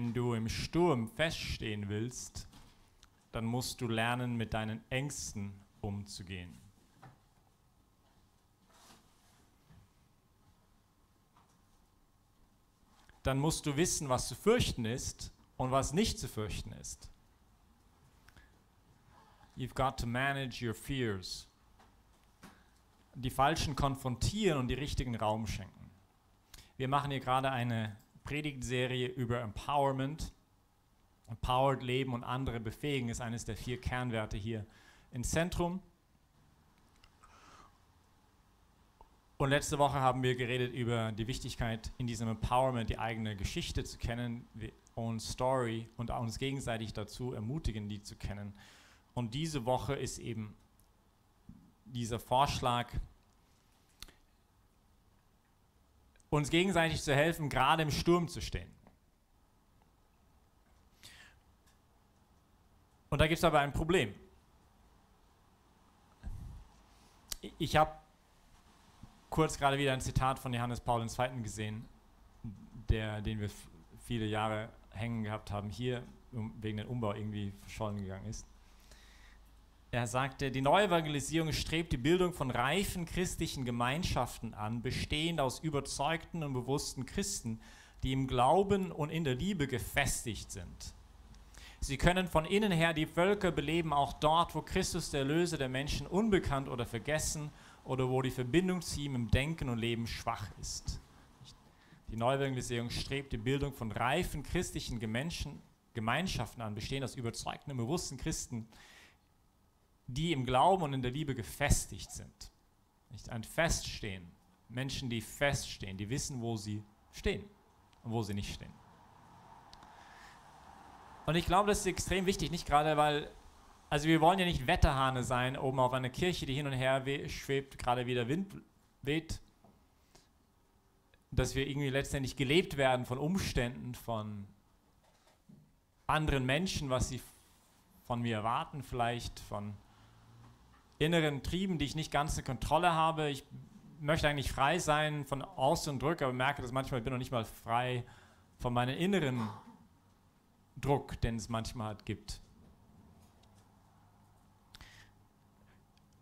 wenn du im Sturm feststehen willst, dann musst du lernen, mit deinen Ängsten umzugehen. Dann musst du wissen, was zu fürchten ist und was nicht zu fürchten ist. You've got to manage your fears. Die Falschen konfrontieren und die richtigen Raum schenken. Wir machen hier gerade eine Predigtserie über Empowerment. Empowered Leben und andere befähigen ist eines der vier Kernwerte hier im Zentrum. Und letzte Woche haben wir geredet über die Wichtigkeit in diesem Empowerment, die eigene Geschichte zu kennen, die own story und uns gegenseitig dazu ermutigen, die zu kennen. Und diese Woche ist eben dieser Vorschlag, uns gegenseitig zu helfen, gerade im Sturm zu stehen. Und da gibt es aber ein Problem. Ich habe kurz gerade wieder ein Zitat von Johannes Paul II. gesehen, der, den wir viele Jahre hängen gehabt haben, hier wegen dem Umbau irgendwie verschollen gegangen ist. Er sagte, die neue Evangelisierung strebt die Bildung von reifen christlichen Gemeinschaften an, bestehend aus überzeugten und bewussten Christen, die im Glauben und in der Liebe gefestigt sind. Sie können von innen her die Völker beleben, auch dort, wo Christus der Erlöser der Menschen unbekannt oder vergessen oder wo die Verbindung zu ihm im Denken und Leben schwach ist. Die Neuevangelisierung strebt die Bildung von reifen christlichen Gemeinschaften an, bestehend aus überzeugten und bewussten Christen, die im Glauben und in der Liebe gefestigt sind. Nicht ein Feststehen. Menschen, die feststehen, die wissen, wo sie stehen und wo sie nicht stehen. Und ich glaube, das ist extrem wichtig, nicht gerade, weil, also wir wollen ja nicht Wetterhahne sein, oben auf einer Kirche, die hin und her schwebt, gerade wie der Wind weht, dass wir irgendwie letztendlich gelebt werden von Umständen, von anderen Menschen, was sie von mir erwarten, vielleicht von inneren Trieben, die ich nicht ganz in Kontrolle habe. Ich möchte eigentlich frei sein von Ausdruck, aber merke, dass manchmal ich bin noch nicht mal frei von meinem inneren Druck, den es manchmal halt gibt.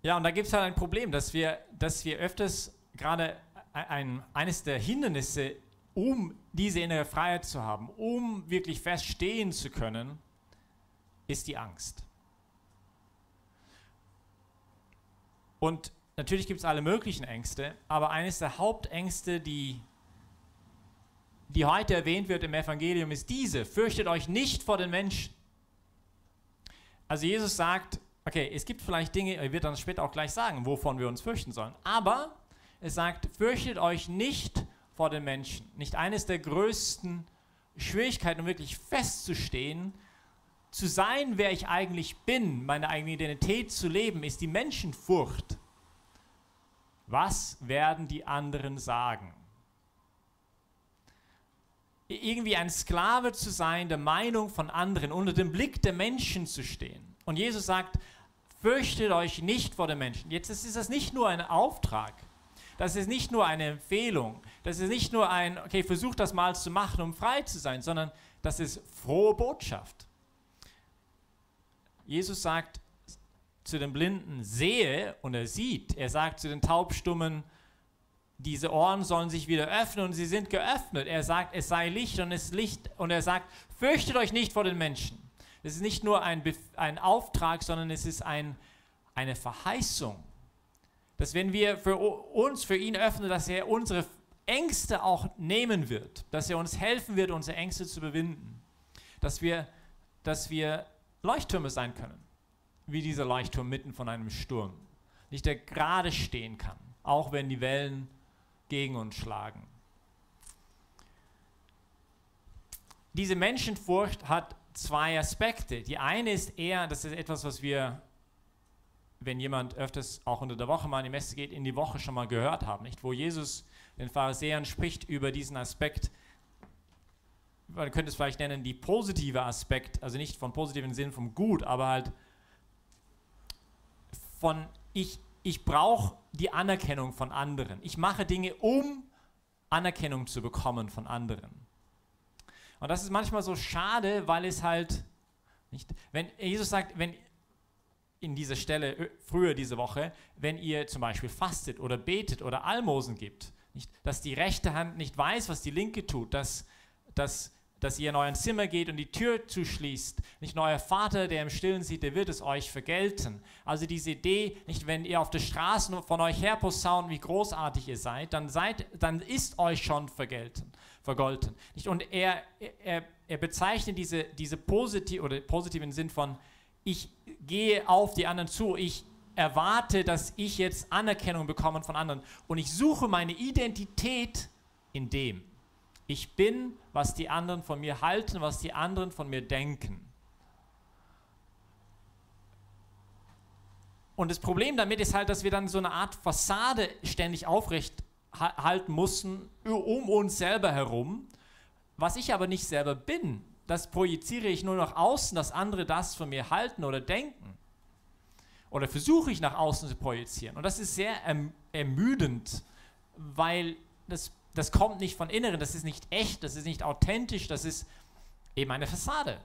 Ja, und da gibt es halt ein Problem, dass wir, dass wir öfters gerade ein, eines der Hindernisse, um diese innere Freiheit zu haben, um wirklich feststehen zu können, ist die Angst. Und natürlich gibt es alle möglichen Ängste, aber eines der Hauptängste, die die heute erwähnt wird im Evangelium, ist diese. Fürchtet euch nicht vor den Menschen. Also Jesus sagt, okay, es gibt vielleicht Dinge, er wird dann später auch gleich sagen, wovon wir uns fürchten sollen. Aber es sagt, fürchtet euch nicht vor den Menschen. Nicht eines der größten Schwierigkeiten, um wirklich festzustehen, zu sein, wer ich eigentlich bin, meine eigene Identität zu leben, ist die Menschenfurcht. Was werden die anderen sagen? irgendwie ein Sklave zu sein der Meinung von anderen, unter dem Blick der Menschen zu stehen. Und Jesus sagt, fürchtet euch nicht vor den Menschen. Jetzt ist das nicht nur ein Auftrag, das ist nicht nur eine Empfehlung, das ist nicht nur ein, okay, versucht das mal zu machen, um frei zu sein, sondern das ist frohe Botschaft. Jesus sagt zu den Blinden, sehe und er sieht. Er sagt zu den Taubstummen, diese Ohren sollen sich wieder öffnen und sie sind geöffnet. Er sagt, es sei Licht und es ist Licht. Und er sagt, fürchtet euch nicht vor den Menschen. Es ist nicht nur ein, ein Auftrag, sondern es ist ein, eine Verheißung. Dass wenn wir für uns, für ihn öffnen, dass er unsere Ängste auch nehmen wird. Dass er uns helfen wird, unsere Ängste zu überwinden. Dass wir, dass wir Leuchttürme sein können. Wie dieser Leuchtturm mitten von einem Sturm. Nicht der gerade stehen kann. Auch wenn die Wellen gegen uns schlagen. Diese Menschenfurcht hat zwei Aspekte. Die eine ist eher, das ist etwas, was wir, wenn jemand öfters auch unter der Woche mal in die Messe geht, in die Woche schon mal gehört haben, nicht? Wo Jesus den Pharisäern spricht über diesen Aspekt, man könnte es vielleicht nennen, die positive Aspekt, also nicht von positiven Sinn vom Gut, aber halt von ich, ich brauche die Anerkennung von anderen. Ich mache Dinge, um Anerkennung zu bekommen von anderen. Und das ist manchmal so schade, weil es halt nicht, wenn Jesus sagt, wenn in dieser Stelle früher diese Woche, wenn ihr zum Beispiel fastet oder betet oder Almosen gibt, nicht, dass die rechte Hand nicht weiß, was die linke tut, dass, dass dass ihr in euer Zimmer geht und die Tür zuschließt. Nicht euer Vater, der im Stillen sieht, der wird es euch vergelten. Also diese Idee, nicht wenn ihr auf der Straße von euch her posaunt, wie großartig ihr seid, dann seid, dann ist euch schon vergelten, vergolten. Nicht? Und er, er, er bezeichnet diese, diese positiv, oder positiven Sinn von, ich gehe auf die anderen zu, ich erwarte, dass ich jetzt Anerkennung bekomme von anderen und ich suche meine Identität in dem. Ich bin, was die anderen von mir halten, was die anderen von mir denken. Und das Problem damit ist halt, dass wir dann so eine Art Fassade ständig aufrecht halten mussten um uns selber herum, was ich aber nicht selber bin. Das projiziere ich nur nach außen, dass andere das von mir halten oder denken. Oder versuche ich nach außen zu projizieren. Und das ist sehr erm ermüdend, weil das das kommt nicht von Inneren, das ist nicht echt, das ist nicht authentisch, das ist eben eine Fassade.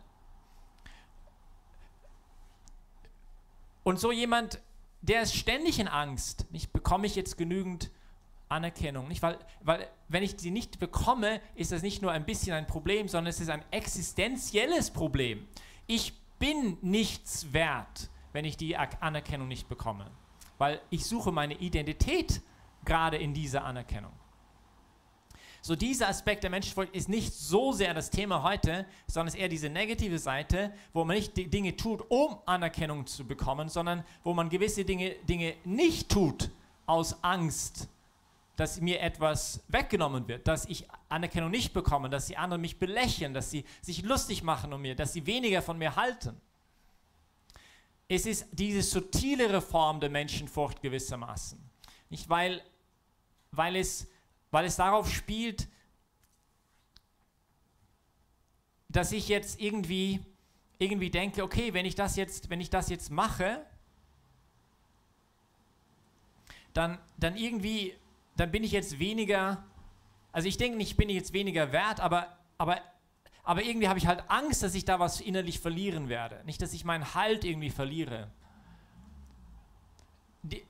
Und so jemand, der ist ständig in Angst, nicht bekomme ich jetzt genügend Anerkennung, nicht weil, weil wenn ich sie nicht bekomme, ist das nicht nur ein bisschen ein Problem, sondern es ist ein existenzielles Problem. Ich bin nichts wert, wenn ich die Anerkennung nicht bekomme, weil ich suche meine Identität gerade in dieser Anerkennung. So dieser Aspekt der Menschenfurcht ist nicht so sehr das Thema heute, sondern es ist eher diese negative Seite, wo man nicht die Dinge tut, um Anerkennung zu bekommen, sondern wo man gewisse Dinge, Dinge nicht tut aus Angst, dass mir etwas weggenommen wird, dass ich Anerkennung nicht bekomme, dass die anderen mich belächeln, dass sie sich lustig machen um mir, dass sie weniger von mir halten. Es ist diese subtilere Form der Menschenfurcht gewissermaßen. Nicht weil, weil es weil es darauf spielt, dass ich jetzt irgendwie, irgendwie denke, okay, wenn ich das jetzt, wenn ich das jetzt mache, dann, dann irgendwie, dann bin ich jetzt weniger, also ich denke nicht, bin ich jetzt weniger wert, aber, aber, aber irgendwie habe ich halt Angst, dass ich da was innerlich verlieren werde. Nicht, dass ich meinen Halt irgendwie verliere. Die,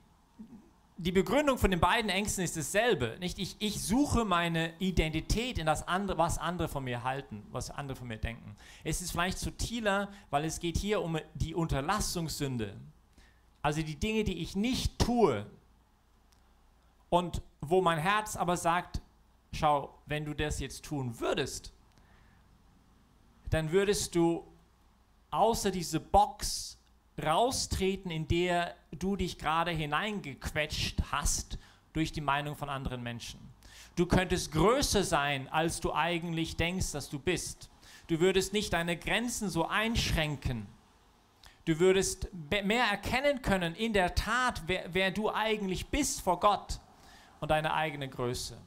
die Begründung von den beiden Ängsten ist dasselbe. Nicht? Ich, ich suche meine Identität in das andere, was andere von mir halten, was andere von mir denken. Es ist vielleicht subtiler, weil es geht hier um die Unterlassungssünde. Also die Dinge, die ich nicht tue und wo mein Herz aber sagt, schau, wenn du das jetzt tun würdest, dann würdest du außer diese Box raustreten, in der du dich gerade hineingequetscht hast durch die Meinung von anderen Menschen. Du könntest größer sein, als du eigentlich denkst, dass du bist. Du würdest nicht deine Grenzen so einschränken. Du würdest mehr erkennen können in der Tat, wer, wer du eigentlich bist vor Gott und deine eigene Größe.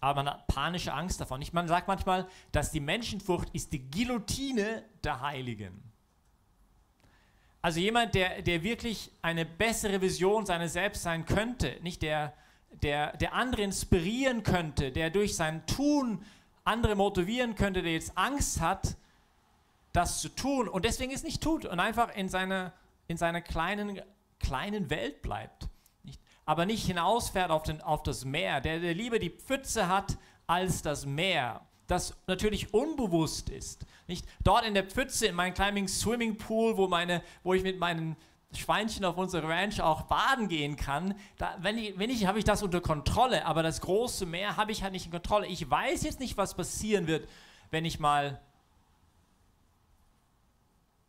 Aber hat panische Angst davon. Ich, man sagt manchmal, dass die Menschenfurcht ist die Guillotine der Heiligen. Also jemand, der, der wirklich eine bessere Vision seiner selbst sein könnte, nicht der, der, der andere inspirieren könnte, der durch sein Tun andere motivieren könnte, der jetzt Angst hat, das zu tun und deswegen es nicht tut und einfach in seiner, in seiner kleinen, kleinen Welt bleibt aber nicht hinausfährt auf, den, auf das Meer, der, der lieber die Pfütze hat als das Meer, das natürlich unbewusst ist. Nicht dort in der Pfütze, in meinem kleinen Swimmingpool, wo, meine, wo ich mit meinen Schweinchen auf unserer Ranch auch baden gehen kann, da, wenn ich, wenn ich habe ich das unter Kontrolle, aber das große Meer habe ich halt nicht in Kontrolle. Ich weiß jetzt nicht, was passieren wird, wenn ich mal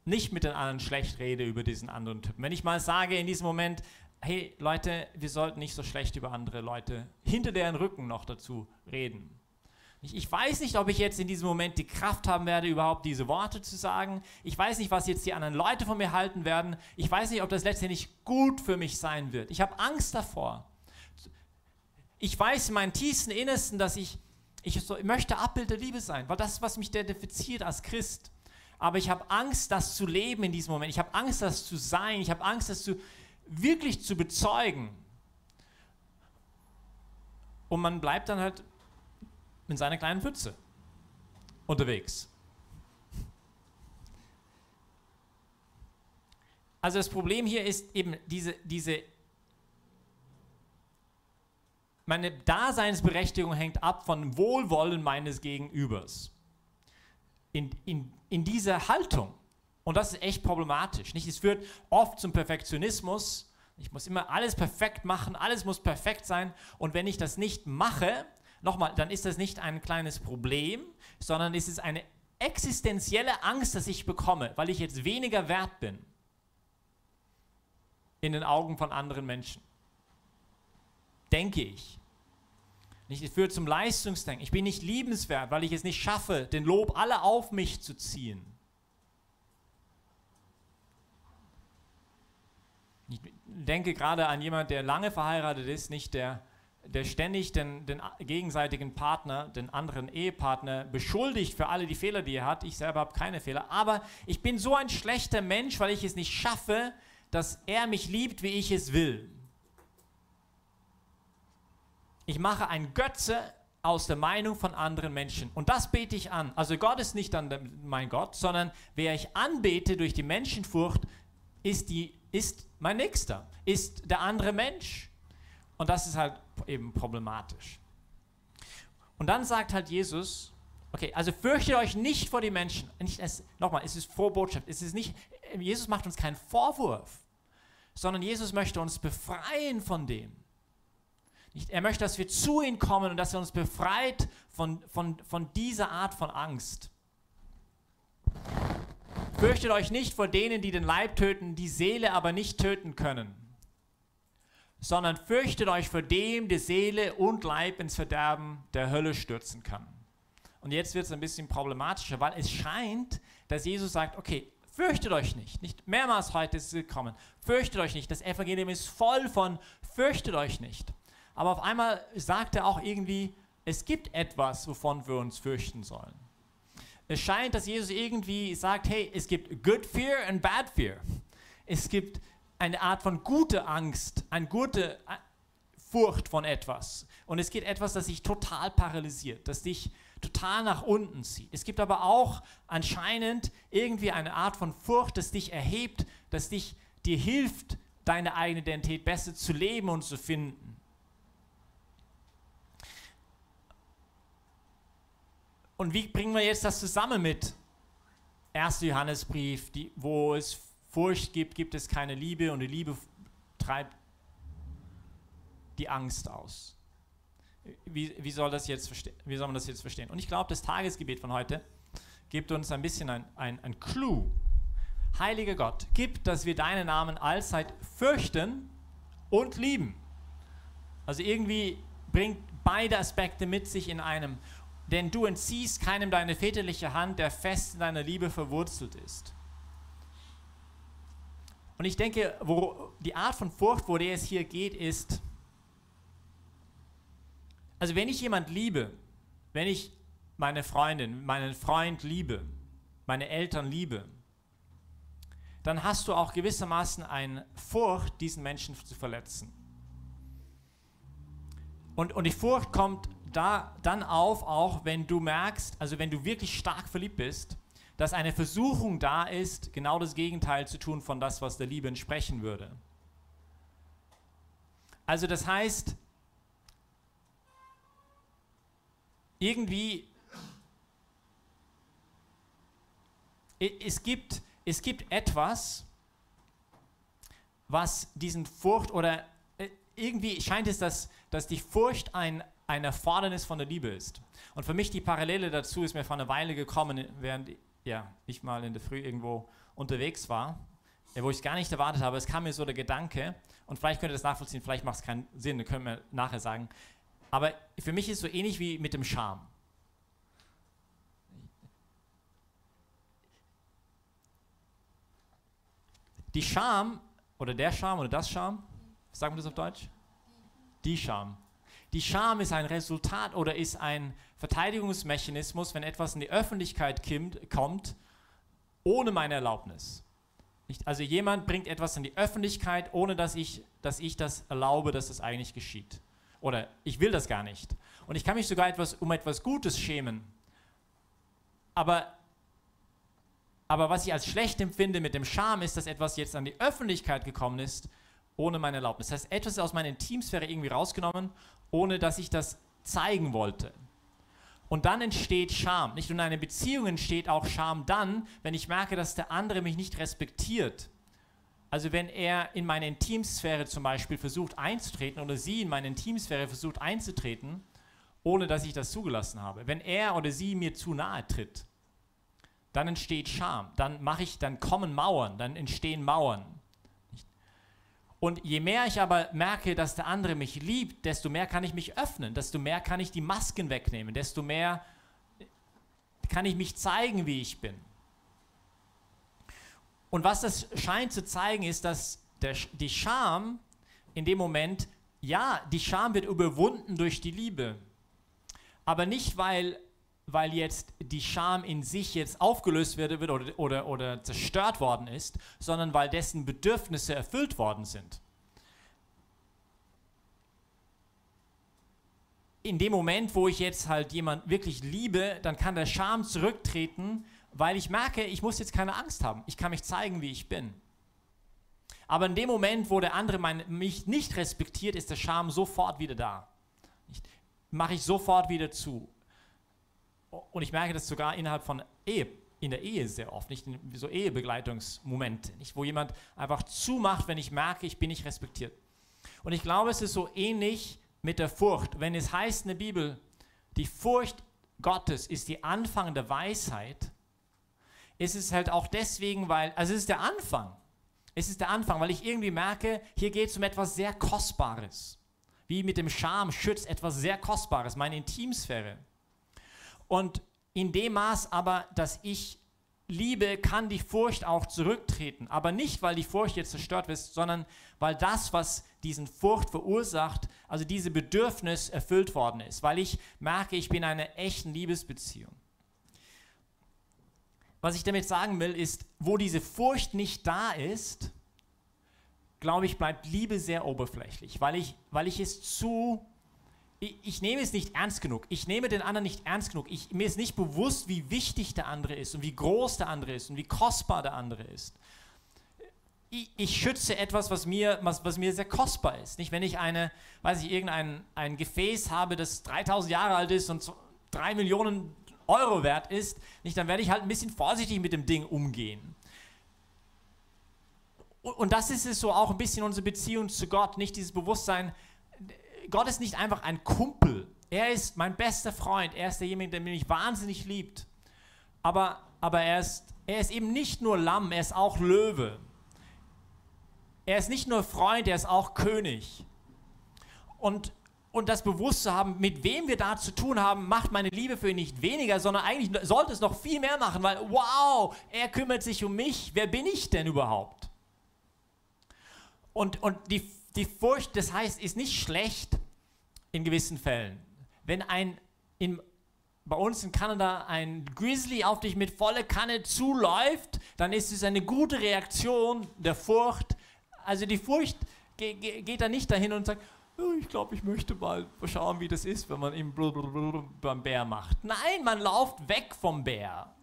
nicht mit den anderen schlecht rede über diesen anderen Typen. Wenn ich mal sage in diesem Moment, hey Leute, wir sollten nicht so schlecht über andere Leute hinter deren Rücken noch dazu reden. Ich weiß nicht, ob ich jetzt in diesem Moment die Kraft haben werde, überhaupt diese Worte zu sagen. Ich weiß nicht, was jetzt die anderen Leute von mir halten werden. Ich weiß nicht, ob das letztendlich gut für mich sein wird. Ich habe Angst davor. Ich weiß in meinem tiefsten Innersten, dass ich, ich so, möchte Abbild der Liebe sein, weil das ist, was mich identifiziert als Christ. Aber ich habe Angst, das zu leben in diesem Moment. Ich habe Angst, das zu sein. Ich habe Angst, das zu, wirklich zu bezeugen. Und man bleibt dann halt in seiner kleinen Pfütze unterwegs. Also das Problem hier ist eben diese, diese meine Daseinsberechtigung hängt ab von Wohlwollen meines Gegenübers. In, in, in dieser Haltung. Und das ist echt problematisch. Nicht? Es führt oft zum Perfektionismus. Ich muss immer alles perfekt machen, alles muss perfekt sein. Und wenn ich das nicht mache, nochmal, dann ist das nicht ein kleines Problem, sondern es ist eine existenzielle Angst, dass ich bekomme, weil ich jetzt weniger wert bin in den Augen von anderen Menschen. Denke ich. Nicht, es führt zum Leistungsdenken. Ich bin nicht liebenswert, weil ich es nicht schaffe, den Lob alle auf mich zu ziehen. Ich denke gerade an jemanden, der lange verheiratet ist, nicht der, der ständig den, den gegenseitigen Partner, den anderen Ehepartner beschuldigt für alle die Fehler, die er hat. Ich selber habe keine Fehler. Aber ich bin so ein schlechter Mensch, weil ich es nicht schaffe, dass er mich liebt, wie ich es will. Ich mache ein Götze aus der Meinung von anderen Menschen. Und das bete ich an. Also Gott ist nicht dann mein Gott, sondern wer ich anbete durch die Menschenfurcht, ist, die, ist mein Nächster, ist der andere Mensch. Und das ist halt eben problematisch. Und dann sagt halt Jesus, okay, also fürchtet euch nicht vor die Menschen. Nochmal, es ist Vorbotschaft. Es ist nicht, Jesus macht uns keinen Vorwurf, sondern Jesus möchte uns befreien von dem. Nicht, er möchte, dass wir zu ihm kommen und dass er uns befreit von, von, von dieser Art von Angst. Fürchtet euch nicht vor denen, die den Leib töten, die Seele aber nicht töten können, sondern fürchtet euch vor dem, der Seele und Leib ins Verderben der Hölle stürzen kann. Und jetzt wird es ein bisschen problematischer, weil es scheint, dass Jesus sagt, okay, Fürchtet euch nicht. Nicht mehrmals heute ist es gekommen. Fürchtet euch nicht. Das Evangelium ist voll von fürchtet euch nicht. Aber auf einmal sagt er auch irgendwie, es gibt etwas, wovon wir uns fürchten sollen. Es scheint, dass Jesus irgendwie sagt, hey, es gibt good fear and bad fear. Es gibt eine Art von gute Angst, eine gute Furcht von etwas. Und es gibt etwas, das dich total paralysiert, das dich total nach unten zieht. Es gibt aber auch anscheinend irgendwie eine Art von Furcht, das dich erhebt, das dich dir hilft, deine eigene Identität besser zu leben und zu finden. Und wie bringen wir jetzt das zusammen mit 1. Johannesbrief, die, wo es Furcht gibt, gibt es keine Liebe und die Liebe treibt die Angst aus wie, wie, soll das jetzt wie soll man das jetzt verstehen? Und ich glaube, das Tagesgebet von heute gibt uns ein bisschen ein, ein, ein Clou. Heiliger Gott, gib, dass wir deinen Namen allzeit fürchten und lieben. Also irgendwie bringt beide Aspekte mit sich in einem. Denn du entziehst keinem deine väterliche Hand, der fest in deiner Liebe verwurzelt ist. Und ich denke, wo die Art von Furcht, wo der es hier geht, ist, also wenn ich jemand liebe, wenn ich meine Freundin, meinen Freund liebe, meine Eltern liebe, dann hast du auch gewissermaßen eine Furcht, diesen Menschen zu verletzen. Und, und die Furcht kommt da, dann auf, auch wenn du merkst, also wenn du wirklich stark verliebt bist, dass eine Versuchung da ist, genau das Gegenteil zu tun von das, was der Liebe entsprechen würde. Also das heißt, irgendwie, es gibt, es gibt etwas, was diesen Furcht oder äh, irgendwie scheint es, dass, dass die Furcht ein, ein Erfordernis von der Liebe ist. Und für mich die Parallele dazu ist mir vor einer Weile gekommen, während ja, ich mal in der Früh irgendwo unterwegs war, wo ich es gar nicht erwartet habe. Es kam mir so der Gedanke, und vielleicht könnt ihr das nachvollziehen, vielleicht macht es keinen Sinn, können wir nachher sagen. Aber für mich ist es so ähnlich wie mit dem Scham. Die Scham oder der Scham oder das Scham, sagen wir das auf Deutsch? Die Scham. Die Scham ist ein Resultat oder ist ein Verteidigungsmechanismus, wenn etwas in die Öffentlichkeit kommt, ohne meine Erlaubnis. Also jemand bringt etwas in die Öffentlichkeit, ohne dass ich, dass ich das erlaube, dass das eigentlich geschieht. Oder ich will das gar nicht. Und ich kann mich sogar etwas, um etwas Gutes schämen. Aber, aber was ich als schlecht empfinde mit dem Scham ist, dass etwas jetzt an die Öffentlichkeit gekommen ist, ohne meine Erlaubnis. Das heißt, etwas ist aus meiner Intimsphäre irgendwie rausgenommen, ohne dass ich das zeigen wollte. Und dann entsteht Scham. Nicht nur in einer Beziehung entsteht auch Scham dann, wenn ich merke, dass der andere mich nicht respektiert. Also wenn er in meine Intimsphäre zum Beispiel versucht einzutreten oder sie in meine Intimsphäre versucht einzutreten, ohne dass ich das zugelassen habe. Wenn er oder sie mir zu nahe tritt, dann entsteht Scham. Dann mache ich, dann kommen Mauern, dann entstehen Mauern. Und je mehr ich aber merke, dass der andere mich liebt, desto mehr kann ich mich öffnen, desto mehr kann ich die Masken wegnehmen, desto mehr kann ich mich zeigen, wie ich bin. Und was das scheint zu zeigen, ist, dass der, die Scham in dem Moment, ja, die Scham wird überwunden durch die Liebe. Aber nicht, weil, weil jetzt die Scham in sich jetzt aufgelöst wird oder, oder, oder zerstört worden ist, sondern weil dessen Bedürfnisse erfüllt worden sind. In dem Moment, wo ich jetzt halt jemand wirklich liebe, dann kann der Scham zurücktreten weil ich merke, ich muss jetzt keine Angst haben. Ich kann mich zeigen, wie ich bin. Aber in dem Moment, wo der andere mein, mich nicht respektiert, ist der Scham sofort wieder da. Mache ich sofort wieder zu. Und ich merke das sogar innerhalb von Ehe, in der Ehe sehr oft, nicht in so Ehebegleitungsmomente, nicht, wo jemand einfach zumacht, wenn ich merke, ich bin nicht respektiert. Und ich glaube, es ist so ähnlich mit der Furcht. Wenn es heißt in der Bibel, die Furcht Gottes ist die Anfang der Weisheit, ist es halt auch deswegen, weil, also es ist der Anfang. Es ist der Anfang, weil ich irgendwie merke, hier geht es um etwas sehr Kostbares. Wie mit dem Scham schützt etwas sehr Kostbares, meine Intimsphäre. Und in dem Maß aber, dass ich liebe, kann die Furcht auch zurücktreten. Aber nicht, weil die Furcht jetzt zerstört wird, sondern weil das, was diesen Furcht verursacht, also diese Bedürfnis erfüllt worden ist. Weil ich merke, ich bin in einer echten Liebesbeziehung. Was ich damit sagen will, ist, wo diese Furcht nicht da ist, glaube ich, bleibt Liebe sehr oberflächlich, weil ich, weil ich es zu, ich, nehme es nicht ernst genug. Ich nehme den anderen nicht ernst genug. Ich, mir ist nicht bewusst, wie wichtig der andere ist und wie groß der andere ist und wie kostbar der andere ist. Ich, ich schütze etwas, was mir, was, was, mir sehr kostbar ist. Nicht, wenn ich eine, weiß ich, irgendein ein Gefäß habe, das 3000 Jahre alt ist und drei Millionen Euro wert ist, nicht, dann werde ich halt ein bisschen vorsichtig mit dem Ding umgehen. Und das ist es so auch ein bisschen unsere Beziehung zu Gott, nicht dieses Bewusstsein, Gott ist nicht einfach ein Kumpel. Er ist mein bester Freund. Er ist derjenige, der mich wahnsinnig liebt. Aber, aber er, ist, er ist eben nicht nur Lamm, er ist auch Löwe. Er ist nicht nur Freund, er ist auch König. Und und das bewusst zu haben, mit wem wir da zu tun haben, macht meine Liebe für ihn nicht weniger, sondern eigentlich sollte es noch viel mehr machen, weil wow, er kümmert sich um mich. Wer bin ich denn überhaupt? Und, und die, die Furcht, das heißt, ist nicht schlecht in gewissen Fällen. Wenn ein in, bei uns in Kanada ein Grizzly auf dich mit voller Kanne zuläuft, dann ist es eine gute Reaktion der Furcht. Also die Furcht geht da nicht dahin und sagt, ich glaube, ich möchte mal schauen, wie das ist, wenn man ihm beim Bär macht. Nein, man läuft weg vom Bär.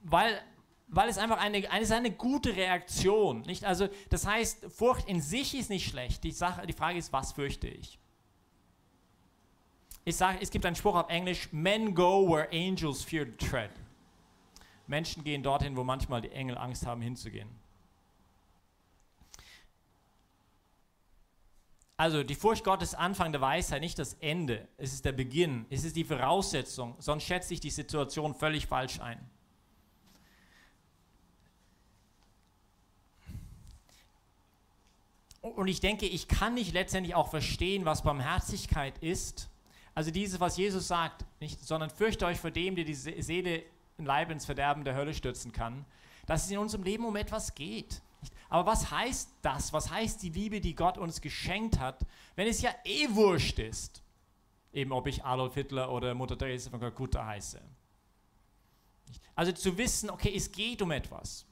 Weil, weil es einfach eine, eine, ist eine gute Reaktion. Nicht? Also, das heißt, Furcht in sich ist nicht schlecht. Die, Sache, die Frage ist, was fürchte ich? Ich sage, es gibt einen Spruch auf Englisch: Men go where angels fear to tread. Menschen gehen dorthin, wo manchmal die Engel Angst haben, hinzugehen. Also die Furcht Gottes Anfang der Weisheit, nicht das Ende. Es ist der Beginn, es ist die Voraussetzung, sonst schätze ich die Situation völlig falsch ein. Und ich denke, ich kann nicht letztendlich auch verstehen, was Barmherzigkeit ist. Also dieses, was Jesus sagt, nicht, sondern fürchte euch vor dem, der die Seele in Leib ins Verderben der Hölle stürzen kann, dass es in unserem Leben um etwas geht. Aber was heißt das? Was heißt die Liebe, die Gott uns geschenkt hat, wenn es ja eh wurscht ist? Eben ob ich Adolf Hitler oder Mutter Teresa von Kalkutta heiße. Also zu wissen, okay, es geht um etwas.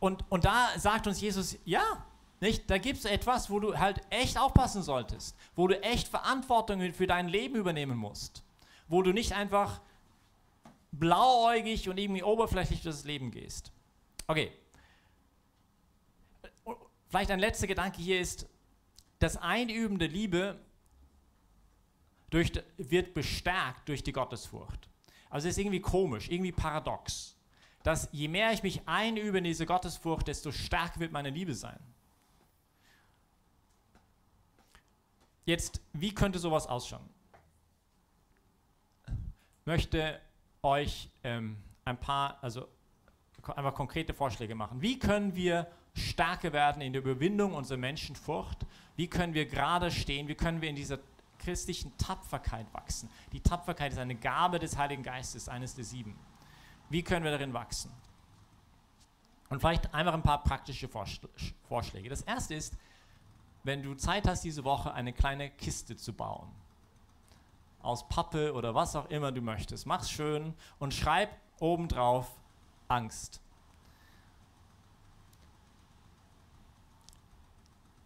Und, und da sagt uns Jesus, ja, Nicht? Da gibt es etwas, wo du halt echt aufpassen solltest, wo du echt Verantwortung für dein Leben übernehmen musst, wo du nicht einfach blauäugig und irgendwie oberflächlich durch das Leben gehst. Okay. Vielleicht ein letzter Gedanke hier ist, das Einüben der Liebe durch, wird bestärkt durch die Gottesfurcht. Also es ist irgendwie komisch, irgendwie paradox, dass je mehr ich mich einübe in diese Gottesfurcht, desto stärker wird meine Liebe sein. Jetzt, wie könnte sowas ausschauen? Ich möchte euch ähm, ein paar, also einfach konkrete Vorschläge machen. Wie können wir stärker werden in der Überwindung unserer Menschenfurcht? Wie können wir gerade stehen? Wie können wir in dieser christlichen Tapferkeit wachsen? Die Tapferkeit ist eine Gabe des Heiligen Geistes, eines der sieben. Wie können wir darin wachsen? Und vielleicht einfach ein paar praktische Vorschläge. Das erste ist, wenn du Zeit hast, diese Woche eine kleine Kiste zu bauen. Aus Pappe oder was auch immer du möchtest. Mach's schön und schreib obendrauf Angst.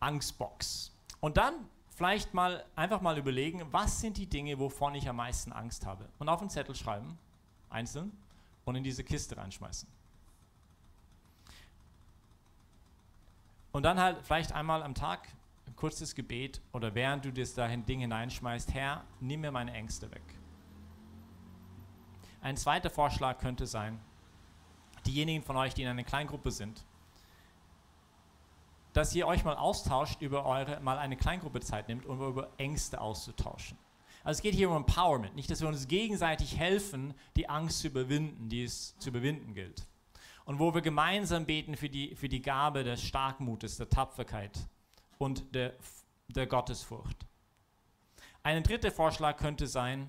Angstbox. Und dann vielleicht mal einfach mal überlegen, was sind die Dinge, wovon ich am meisten Angst habe. Und auf einen Zettel schreiben, einzeln, und in diese Kiste reinschmeißen. Und dann halt vielleicht einmal am Tag ein kurzes Gebet oder während du das dahin Ding hineinschmeißt, Herr, nimm mir meine Ängste weg. Ein zweiter Vorschlag könnte sein, diejenigen von euch, die in einer Kleingruppe sind, dass ihr euch mal austauscht über eure, mal eine Kleingruppe Zeit nimmt, um über Ängste auszutauschen. Also es geht hier um Empowerment, nicht, dass wir uns gegenseitig helfen, die Angst zu überwinden, die es zu überwinden gilt. Und wo wir gemeinsam beten für die, für die Gabe des Starkmutes, der Tapferkeit und der, der Gottesfurcht. Ein dritter Vorschlag könnte sein,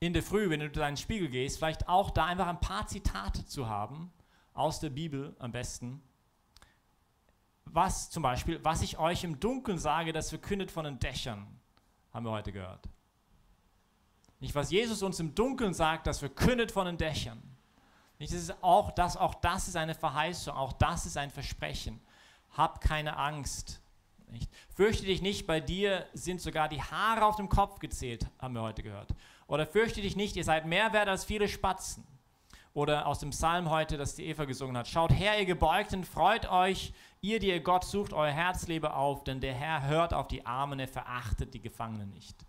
in der Früh, wenn du in deinen Spiegel gehst, vielleicht auch da einfach ein paar Zitate zu haben, aus der Bibel am besten, was zum Beispiel, was ich euch im Dunkeln sage, das verkündet von den Dächern, haben wir heute gehört. Nicht, was Jesus uns im Dunkeln sagt, das verkündet von den Dächern. Nicht, das ist auch, das, auch das ist eine Verheißung, auch das ist ein Versprechen. Hab keine Angst. Nicht? Fürchte dich nicht, bei dir sind sogar die Haare auf dem Kopf gezählt, haben wir heute gehört. Oder fürchte dich nicht, ihr seid mehr wert als viele Spatzen. Oder aus dem Psalm heute, das die Eva gesungen hat. Schaut her, ihr Gebeugten, freut euch, ihr, die ihr Gott sucht, euer Herz lebe auf, denn der Herr hört auf die Armen, er verachtet die Gefangenen nicht.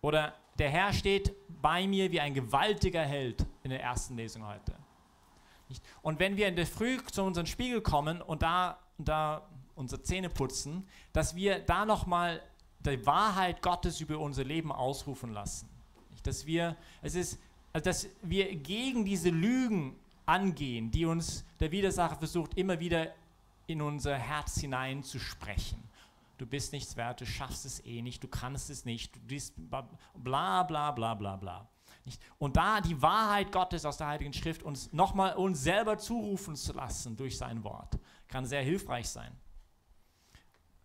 Oder der Herr steht bei mir wie ein gewaltiger Held in der ersten Lesung heute. Und wenn wir in der Früh zu unserem Spiegel kommen und da, da unsere Zähne putzen, dass wir da nochmal die Wahrheit Gottes über unser Leben ausrufen lassen. Dass wir, es ist, also dass wir gegen diese Lügen angehen, die uns der Widersacher versucht, immer wieder in unser Herz hinein zu sprechen. Du bist nichts wert, du schaffst es eh nicht, du kannst es nicht, du bist bla bla bla bla bla. Und da die Wahrheit Gottes aus der Heiligen Schrift uns nochmal uns selber zurufen zu lassen durch sein Wort, kann sehr hilfreich sein.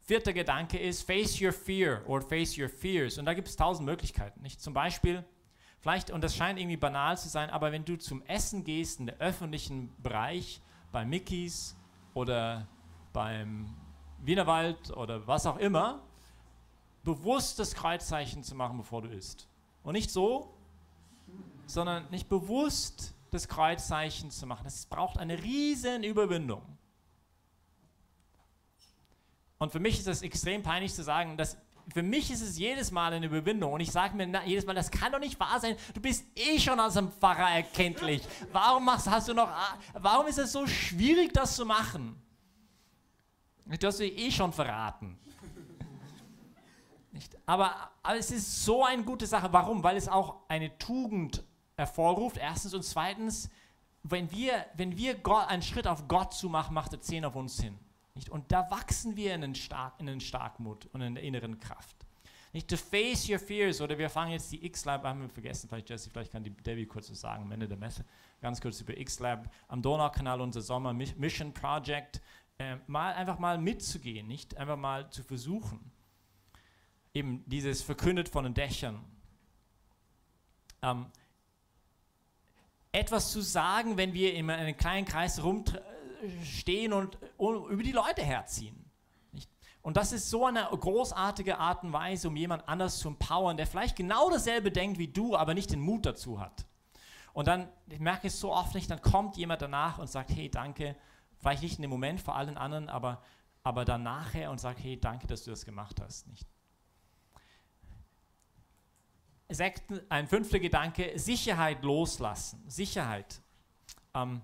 Vierter Gedanke ist, face your fear or face your fears. Und da gibt es tausend Möglichkeiten. Nicht? Zum Beispiel, vielleicht, und das scheint irgendwie banal zu sein, aber wenn du zum Essen gehst in der öffentlichen Bereich, bei Mickeys oder beim Wienerwald oder was auch immer, bewusst das Kreuzzeichen zu machen, bevor du isst. Und nicht so, sondern nicht bewusst das Kreuzzeichen zu machen. Es braucht eine riesen Überwindung. Und für mich ist es extrem peinlich zu sagen, dass für mich ist es jedes Mal eine Überwindung. Und ich sage mir na, jedes Mal, das kann doch nicht wahr sein. Du bist eh schon als ein Pfarrer erkenntlich. Warum machst, hast du noch, warum ist es so schwierig, das zu machen? Du hast dich eh schon verraten. Nicht? Aber, aber es ist so eine gute Sache. Warum? Weil es auch eine Tugend hervorruft, erstens. Und zweitens, wenn wir, wenn wir Gott, einen Schritt auf Gott zu machen, macht er zehn auf uns hin. Nicht? Und da wachsen wir in den, Stark, in den Starkmut und in der inneren Kraft. Nicht to face your fears, oder wir fangen jetzt die X-Lab, haben wir vergessen, vielleicht Jesse, vielleicht kann die Debbie kurz was sagen am Ende der Messe, ganz kurz über X-Lab, am Donaukanal unser Sommer Mission Project, äh, mal einfach mal mitzugehen, nicht einfach mal zu versuchen. Eben dieses verkündet von den Dächern. Ähm, etwas zu sagen, wenn wir in einem kleinen Kreis rum stehen und, über die Leute herziehen. Und das ist so eine großartige Art und Weise, um jemand anders zu empowern, der vielleicht genau dasselbe denkt wie du, aber nicht den Mut dazu hat. Und dann, ich merke es so oft nicht, dann kommt jemand danach und sagt, hey, danke, vielleicht nicht in dem Moment vor allen anderen, aber, aber dann nachher und sagt, hey, danke, dass du das gemacht hast. Nicht? Sechsten, ein fünfter Gedanke, Sicherheit loslassen. Sicherheit. Ähm,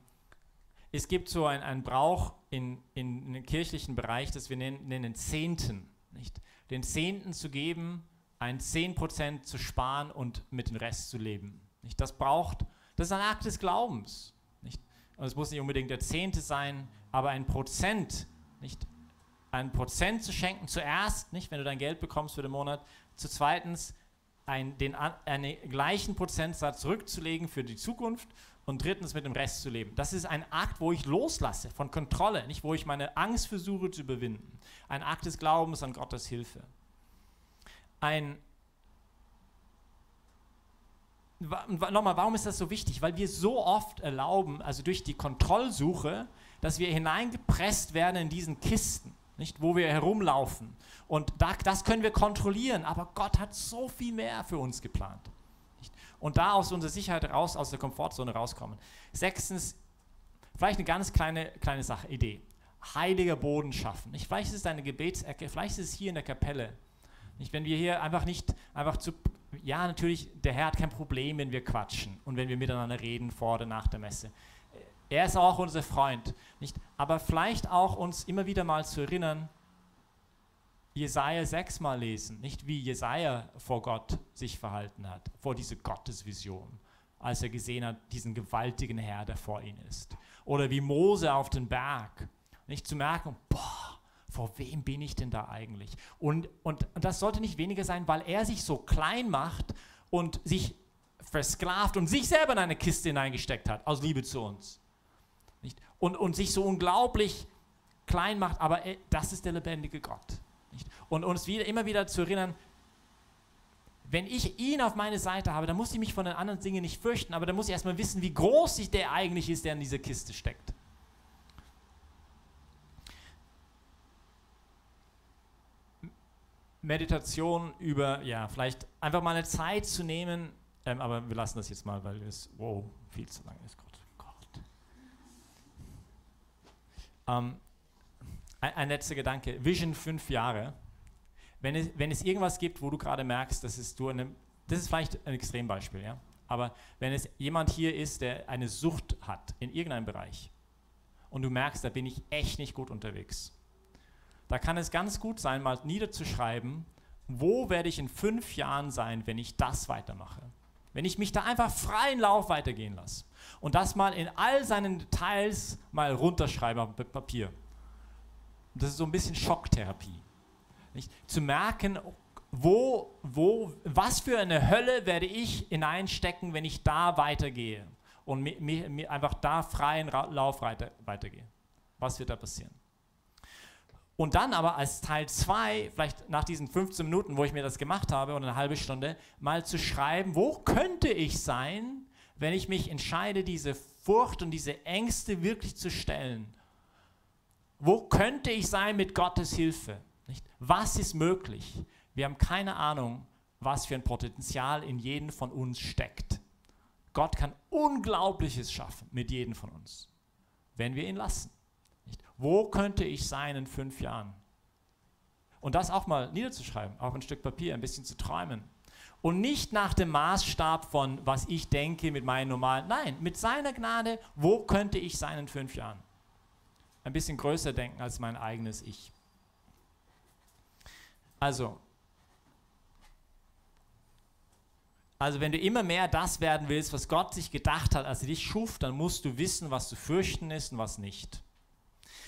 es gibt so einen Brauch in, in, in, dem kirchlichen Bereich, das wir nennen, nennen Zehnten. Nicht? Den Zehnten zu geben, ein 10% zu sparen und mit dem Rest zu leben. Nicht? Das braucht, das ist ein Akt des Glaubens. Nicht? Und es muss nicht unbedingt der Zehnte sein, aber ein Prozent, nicht? Ein Prozent zu schenken zuerst, nicht, wenn du dein Geld bekommst für den Monat, zu zweitens ein, den, einen gleichen Prozentsatz zurückzulegen für die Zukunft und drittens mit dem Rest zu leben. Das ist ein Akt, wo ich loslasse von Kontrolle, nicht wo ich meine Angst versuche zu überwinden. Ein Akt des Glaubens an Gottes Hilfe. Ein Nochmal, warum ist das so wichtig? Weil wir so oft erlauben, also durch die Kontrollsuche, dass wir hineingepresst werden in diesen Kisten nicht, wo wir herumlaufen. Und da, das können wir kontrollieren, aber Gott hat so viel mehr für uns geplant. Und da aus unserer Sicherheit raus, aus der Komfortzone rauskommen. Sechstens, vielleicht eine ganz kleine, kleine Sache, Idee. Heiliger Boden schaffen. Nicht? Vielleicht ist es eine Gebetsecke, vielleicht ist es hier in der Kapelle. Nicht? Wenn wir hier einfach nicht, einfach zu, ja, natürlich, der Herr hat kein Problem, wenn wir quatschen und wenn wir miteinander reden vor oder nach der Messe. Er ist auch unser Freund. Nicht? Aber vielleicht auch uns immer wieder mal zu erinnern, Jesaja 6 mal lesen, nicht wie Jesaja vor Gott sich verhalten hat, vor dieser Gottesvision, als er gesehen hat, diesen gewaltigen Herr, der vor ihm ist. Oder wie Mose auf den Berg, nicht zu merken, boah, vor wem bin ich denn da eigentlich? Und, und, und das sollte nicht weniger sein, weil er sich so klein macht und sich versklavt und sich selber in eine Kiste hineingesteckt hat, aus Liebe zu uns nicht? Und, und sich so unglaublich klein macht, aber das ist der lebendige Gott. Nicht? Und uns wieder, immer wieder zu erinnern, wenn ich ihn auf meine Seite habe, dann muss ich mich von den anderen Dingen nicht fürchten, aber dann muss ich erstmal wissen, wie groß der eigentlich ist, der in dieser Kiste steckt. Meditation über, ja, vielleicht einfach mal eine Zeit zu nehmen, ähm, aber wir lassen das jetzt mal, weil es, wow, viel zu lang ist. Ähm, ein, ein, letzter Gedanke. Vision fünf Jahre. Wenn es, wenn es irgendwas gibt, wo du gerade merkst, dass es du eine, das ist vielleicht ein Extrembeispiel, ja. Aber wenn es jemand hier ist, der eine Sucht hat in irgendeinem Bereich und du merkst, da bin ich echt nicht gut unterwegs, da kann es ganz gut sein, mal niederzuschreiben, wo werde ich in fünf Jahren sein, wenn ich das weitermache. Wenn ich mich da einfach freien Lauf weitergehen lasse und das mal in all seinen Details mal runterschreibe auf Papier. Das ist so ein bisschen Schocktherapie. Nicht? Zu merken, wo, wo, was für eine Hölle werde ich hineinstecken, wenn ich da weitergehe und mi, mi, einfach da freien Lauf weiter, weitergehe. Was wird da passieren? Und dann aber als Teil 2, vielleicht nach diesen 15 Minuten, wo ich mir das gemacht habe, oder eine halbe Stunde, mal zu schreiben, wo könnte ich sein, wenn ich mich entscheide, diese Furcht und diese Ängste wirklich zu stellen? Wo könnte ich sein mit Gottes Hilfe? Nicht? Was ist möglich? Wir haben keine Ahnung, was für ein Potenzial in jedem von uns steckt. Gott kann Unglaubliches schaffen mit jedem von uns, wenn wir ihn lassen. Wo könnte ich sein in fünf Jahren? Und das auch mal niederzuschreiben, auf ein Stück Papier, ein bisschen zu träumen. Und nicht nach dem Maßstab von, was ich denke mit meinen normalen, nein, mit seiner Gnade, wo könnte ich sein in fünf Jahren? Ein bisschen größer denken als mein eigenes Ich. Also, also wenn du immer mehr das werden willst, was Gott sich gedacht hat, als er dich schuf, dann musst du wissen, was zu fürchten ist und was nicht.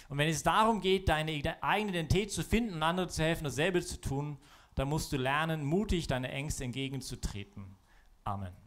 Und wenn es darum geht, deine eigene Identität zu finden und anderen zu helfen, dasselbe zu tun, dann musst du lernen, mutig deine Ängste entgegenzutreten. Amen.